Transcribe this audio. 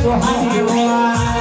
तो सुहानी हुआ।